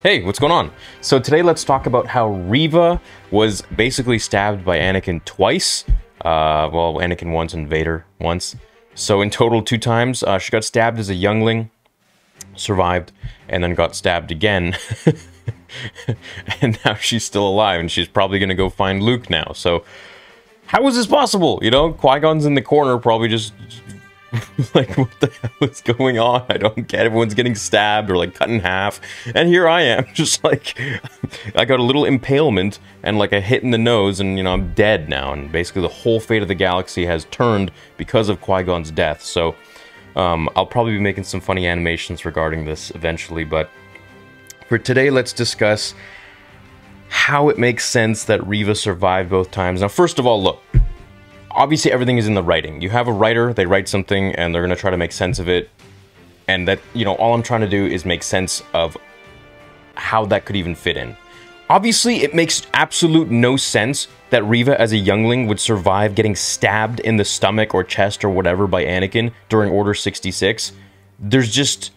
Hey, what's going on? So today let's talk about how Reva was basically stabbed by Anakin twice. Uh, well, Anakin once and Vader once. So in total two times. Uh, she got stabbed as a youngling, survived, and then got stabbed again. and now she's still alive, and she's probably going to go find Luke now. So how is this possible? You know, Qui-Gon's in the corner, probably just like, what the hell is going on? I don't get. Everyone's getting stabbed or like cut in half, and here I am, just like I got a little impalement and like a hit in the nose, and you know I'm dead now. And basically, the whole fate of the galaxy has turned because of Qui Gon's death. So, um, I'll probably be making some funny animations regarding this eventually. But for today, let's discuss how it makes sense that Reva survived both times. Now, first of all, look obviously everything is in the writing. You have a writer, they write something and they're going to try to make sense of it. And that, you know, all I'm trying to do is make sense of how that could even fit in. Obviously, it makes absolute no sense that Reva as a youngling would survive getting stabbed in the stomach or chest or whatever by Anakin during Order 66. There's just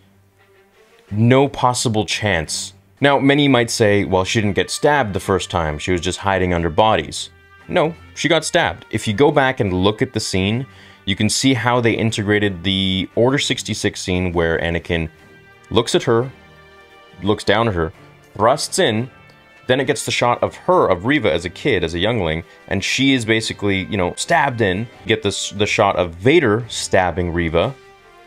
no possible chance. Now, many might say, well, she didn't get stabbed the first time, she was just hiding under bodies. No, she got stabbed. If you go back and look at the scene, you can see how they integrated the Order 66 scene where Anakin looks at her, looks down at her, thrusts in, then it gets the shot of her, of Reva as a kid, as a youngling, and she is basically, you know, stabbed in. Get this the shot of Vader stabbing Reva,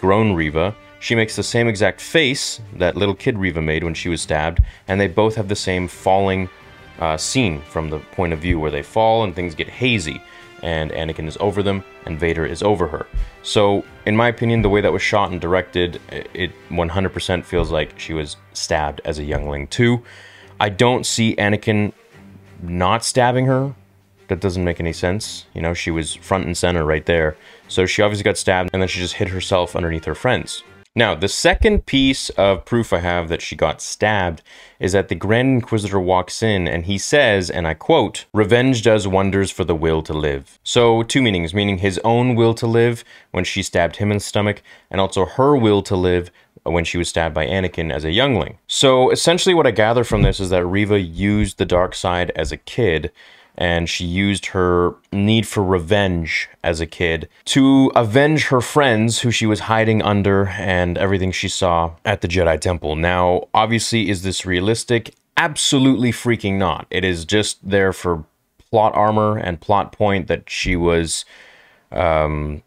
grown Reva. She makes the same exact face that little kid Reva made when she was stabbed, and they both have the same falling uh, scene from the point of view where they fall and things get hazy and Anakin is over them and Vader is over her. So, in my opinion, the way that was shot and directed, it 100% feels like she was stabbed as a youngling too. I don't see Anakin not stabbing her. That doesn't make any sense. You know, she was front and center right there. So she obviously got stabbed and then she just hid herself underneath her friends. Now, the second piece of proof I have that she got stabbed is that the Grand Inquisitor walks in and he says, and I quote, Revenge does wonders for the will to live. So, two meanings, meaning his own will to live when she stabbed him in the stomach, and also her will to live when she was stabbed by Anakin as a youngling. So, essentially, what I gather from this is that Reva used the dark side as a kid and she used her need for revenge as a kid to avenge her friends who she was hiding under and everything she saw at the Jedi Temple. Now, obviously, is this realistic? Absolutely freaking not. It is just there for plot armor and plot point that she was um,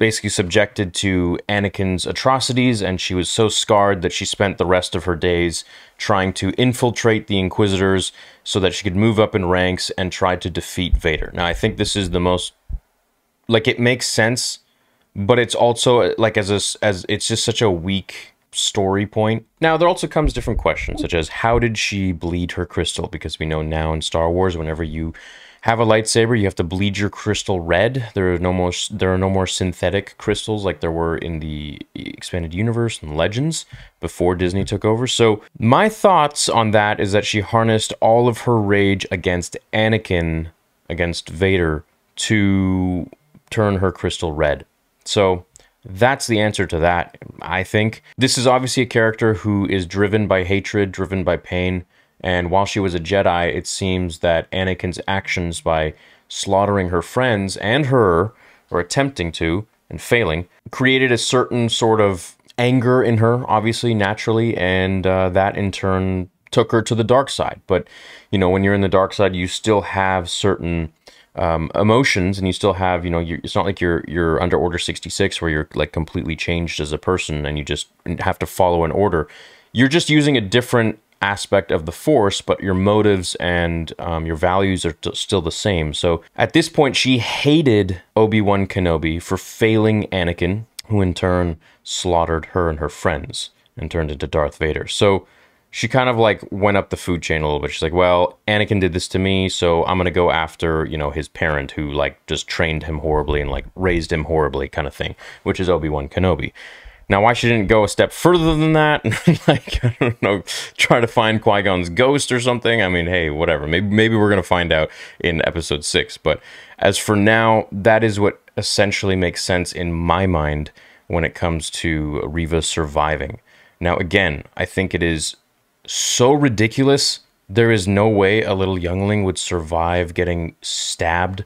basically subjected to Anakin's atrocities, and she was so scarred that she spent the rest of her days trying to infiltrate the Inquisitors so that she could move up in ranks and try to defeat Vader. Now, I think this is the most like it makes sense, but it's also like as a, as it's just such a weak story point. Now, there also comes different questions, such as how did she bleed her crystal? Because we know now in Star Wars, whenever you have a lightsaber, you have to bleed your crystal red. There are no more there are no more synthetic crystals like there were in the expanded universe and Legends before Disney took over. So my thoughts on that is that she harnessed all of her rage against Anakin, against Vader, to turn her crystal red. So that's the answer to that, I think. This is obviously a character who is driven by hatred, driven by pain. And while she was a Jedi, it seems that Anakin's actions by slaughtering her friends and her, or attempting to, and failing, created a certain sort of anger in her, obviously, naturally, and uh, that in turn took her to the dark side. But, you know, when you're in the dark side, you still have certain um, emotions and you still have, you know, it's not like you're you're under Order 66 where you're like completely changed as a person and you just have to follow an order. You're just using a different aspect of the force, but your motives and um, your values are still the same. So at this point, she hated Obi Wan Kenobi for failing Anakin, who in turn slaughtered her and her friends and turned into Darth Vader. So she kind of like went up the food chain a little bit. She's like, well, Anakin did this to me, so I'm gonna go after, you know, his parent who like just trained him horribly and like raised him horribly kind of thing, which is Obi-Wan Kenobi. Now, why she didn't go a step further than that, like, I don't know, try to find Qui Gon's ghost or something. I mean, hey, whatever. Maybe, maybe we're going to find out in episode six. But as for now, that is what essentially makes sense in my mind when it comes to Reva surviving. Now, again, I think it is so ridiculous. There is no way a little youngling would survive getting stabbed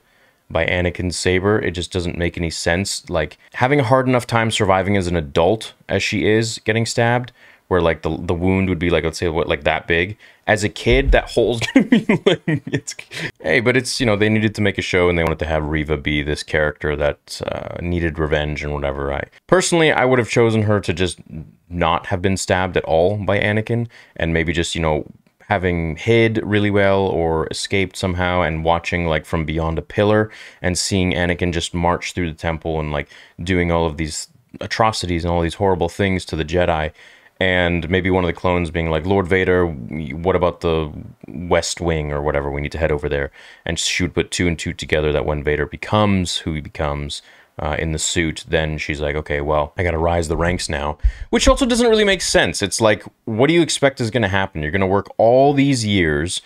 by Anakin's saber. It just doesn't make any sense. Like having a hard enough time surviving as an adult as she is getting stabbed, where like the the wound would be like let's say what like that big. As a kid, that hole's gonna be like it's hey, but it's you know they needed to make a show and they wanted to have Reva be this character that uh, needed revenge and whatever. I personally I would have chosen her to just not have been stabbed at all by Anakin and maybe just you know having hid really well or escaped somehow and watching like from beyond a pillar and seeing Anakin just march through the temple and like doing all of these atrocities and all these horrible things to the Jedi. And maybe one of the clones being like Lord Vader what about the west wing or whatever? We need to head over there and she would put two and two together that when Vader becomes who he becomes uh, in the suit, then she's like, okay, well, I got to rise the ranks now, which also doesn't really make sense. It's like, what do you expect is going to happen? You're going to work all these years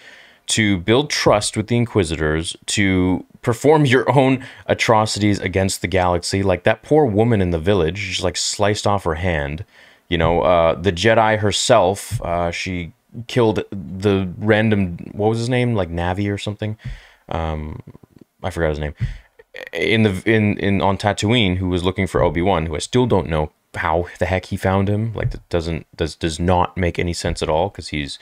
to build trust with the Inquisitors, to perform your own atrocities against the galaxy. Like that poor woman in the village, she's like sliced off her hand. You know, uh, the Jedi herself, uh, she killed the random, what was his name? Like Navi or something. Um, I forgot his name in the in in on Tatooine who was looking for Obi Wan, who I still don't know how the heck he found him. Like that doesn't does does not make any sense at all because he's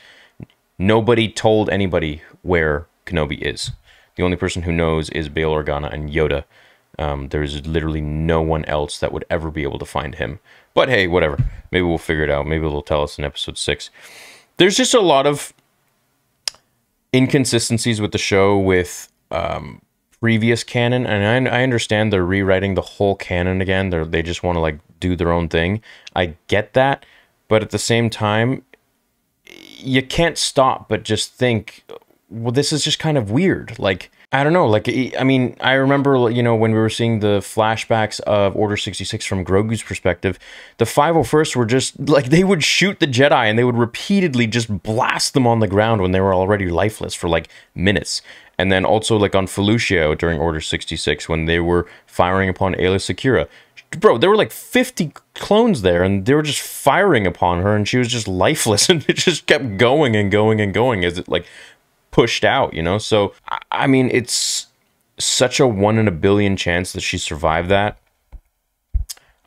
nobody told anybody where Kenobi is. The only person who knows is Bail Organa and Yoda. Um, there's literally no one else that would ever be able to find him. But hey, whatever. Maybe we'll figure it out. Maybe they'll tell us in episode six. There's just a lot of inconsistencies with the show with um, previous canon, and I, I understand they're rewriting the whole canon again. They they just want to like do their own thing. I get that, but at the same time, you can't stop but just think, well, this is just kind of weird. Like I don't know. Like, I mean, I remember, you know, when we were seeing the flashbacks of Order 66 from Grogu's perspective, the 501st were just like they would shoot the Jedi and they would repeatedly just blast them on the ground when they were already lifeless for like minutes. And then also like on Felucia during Order 66 when they were firing upon Aayla Secura. Bro, there were like 50 clones there and they were just firing upon her and she was just lifeless and it just kept going and going and going as it like pushed out, you know? So, I mean, it's such a one in a billion chance that she survived that.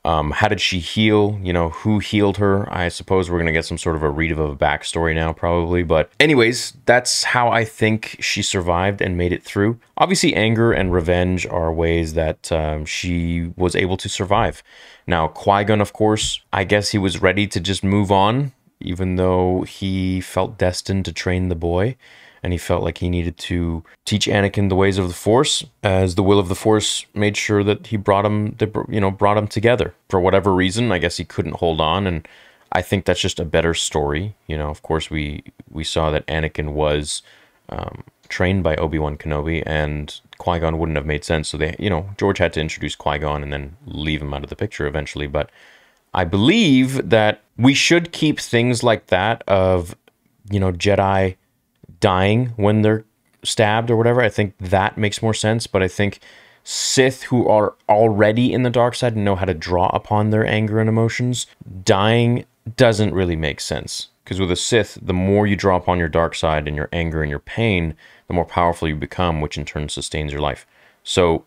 Um, how did she heal? You know, who healed her? I suppose we're going to get some sort of a read of a backstory now, probably. But, anyways, that's how I think she survived and made it through. Obviously, anger and revenge are ways that um, she was able to survive. Now, Qui Gon, of course, I guess he was ready to just move on, even though he felt destined to train the boy and he felt like he needed to teach Anakin the ways of the Force, as the will of the Force made sure that he brought him, you know, brought him together for whatever reason. I guess he couldn't hold on, and I think that's just a better story. You know, of course we we saw that Anakin was um, trained by Obi Wan Kenobi, and Qui Gon wouldn't have made sense. So they, you know, George had to introduce Qui Gon and then leave him out of the picture eventually, but. I believe that we should keep things like that of, you know, Jedi dying when they're stabbed or whatever. I think that makes more sense. But I think Sith who are already in the dark side and know how to draw upon their anger and emotions, dying doesn't really make sense. Because with a Sith, the more you draw upon your dark side and your anger and your pain, the more powerful you become, which in turn sustains your life. So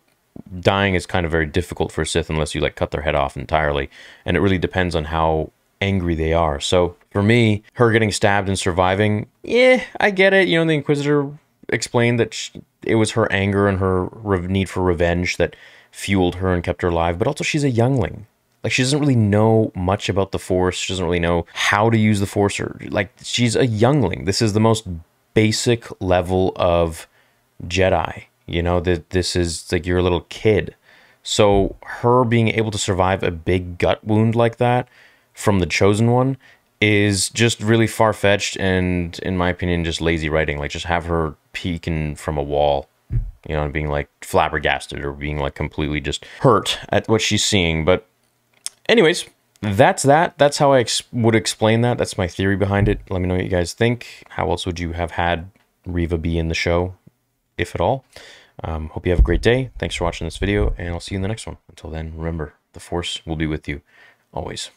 dying is kind of very difficult for a Sith unless you like cut their head off entirely. And it really depends on how angry they are. So for me, her getting stabbed and surviving, yeah, I get it. You know, the Inquisitor explained that she, it was her anger and her need for revenge that fueled her and kept her alive. But also, she's a youngling. Like she doesn't really know much about the Force. She doesn't really know how to use the Force. Or like she's a youngling. This is the most basic level of Jedi. You know that this is like you're a little kid. So her being able to survive a big gut wound like that from the chosen one is just really far fetched and, in my opinion, just lazy writing. Like, just have her peeking from a wall, you know, and being like flabbergasted or being like completely just hurt at what she's seeing. But, anyways, that's that. That's how I ex- would explain that. That's my theory behind it. Let me know what you guys think. How else would you have had Reva be in the show, if at all? Um, hope you have a great day. Thanks for watching this video, and I'll see you in the next one. Until then, remember, the Force will be with you always.